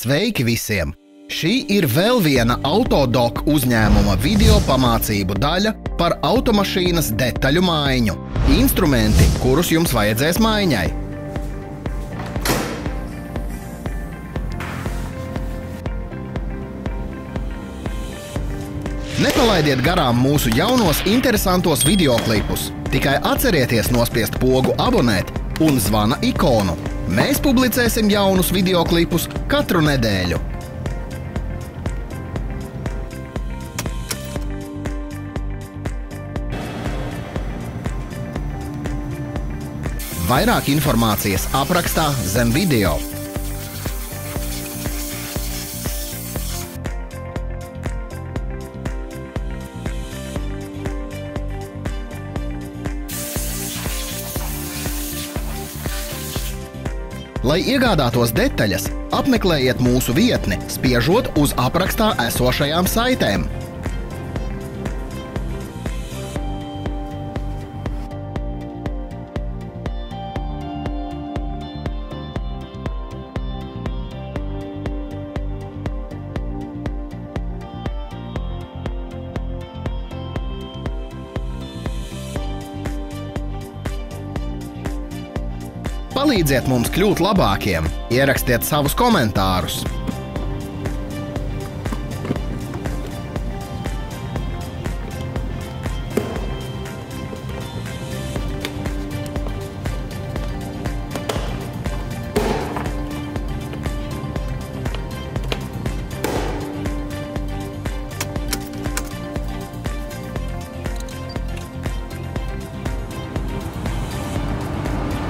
Sveiki visiem! Šī ir vēl viena Autodoc uzņēmuma video pamācību daļa par automašīnas detaļu maiņu. Instrumenti, kurus jums vajadzēs maiņai. Nepalaidiet garām mūsu jaunos, interesantos video klipus. Tikai atcerieties nospiest pogu abonēt un zvana ikonu. Mēs publicēsim jaunus video klipus katru nedēļu. Vairāk informācijas aprakstā zem video. Lai iegādātos detaļas, apmeklējiet mūsu vietni, spiežot uz aprakstā esošajām saitēm. Palīdziet mums kļūt labākiem, ierakstiet savus komentārus.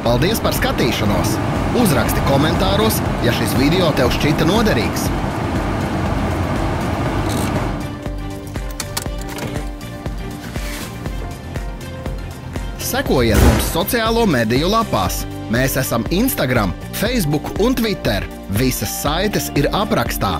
Paldies par skatīšanos! Uzraksti komentāros, ja šis video tev šķita noderīgs. Sekojiet mums sociālo mediju lapās. Mēs esam Instagram, Facebook un Twitter. Visas saites ir aprakstā.